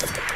Let's go.